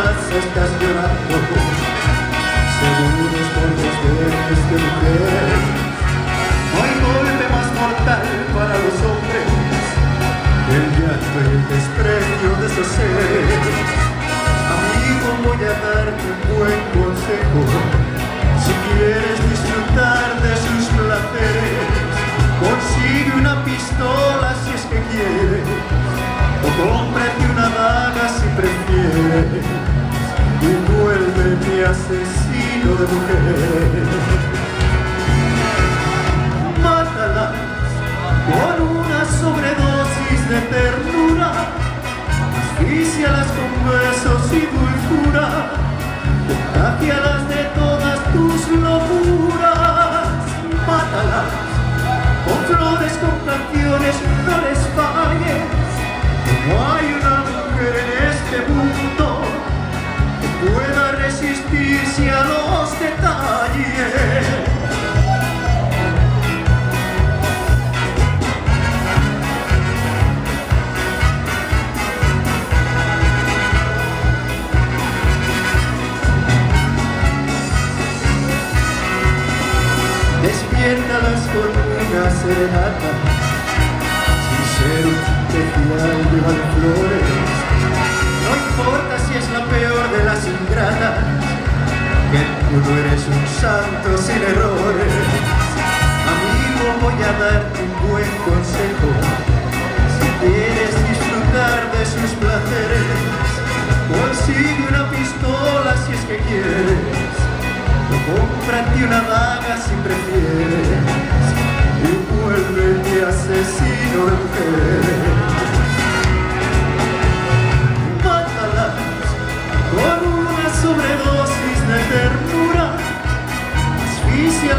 más estás llorando. Según los golpes de este mujer. No hay golpe más mortal para los hombres El llanto y el desprecio de esos seres Amigo, voy a darte un buen consejo. Si quieres disfrutar de sus placeres Consigue una pistola si es que quieres. O cómprate una daga si prefieres asesino de mujeres. Mátalas con una sobredosis de ternura, asfícialas con besos y dulzura, contagialas de todas tus locuras, mátalas con flores, con canciones, no les falles. Despiértalas con una serenata sin ser un especial lleva de flores no importa si es la peor de las ingratas. Que tú no eres un santo sin errores. Amigo voy a darte un buen consejo. Si quieres disfrutar de sus placeres consigue una pistola si es que quieres una daga si prefieres Y vuélvete asesino de mujeres Mátalas con una sobredosis de ternura. Asfixia